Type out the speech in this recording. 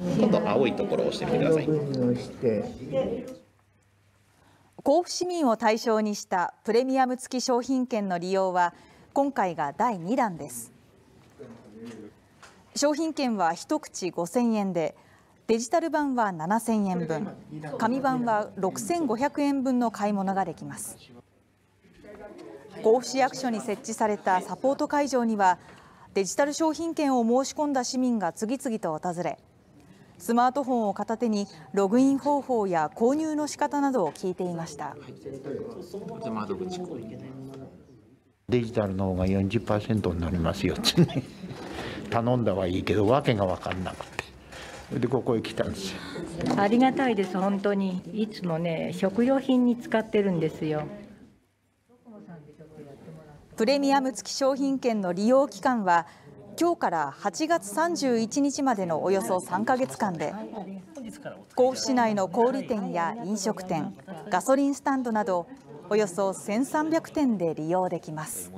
今度青いところを押してみてください。甲府市民を対象にしたプレミアム付き商品券の利用は今回が第2弾です。商品券は一口5000円でデジタル版は7000円分紙版は6500円分の買い物ができます。甲府市役所に設置されたサポート会場にはデジタル商品券を申し込んだ市民が次々と訪れスマートフォンを片手にログイン方法や購入の仕方などを聞いていました。デジタルの方が40%になりますよってね。頼んだはいいけど訳が分かんなくて。でここへ来たんですよ。ありがたいです本当に。いつもね食料品に使ってるんですよ。プレミアム付き商品券の利用期間は今日から8月31日までのおよそ3か月間で甲府市内の小売店や飲食店ガソリンスタンドなどおよそ1300店で利用できます。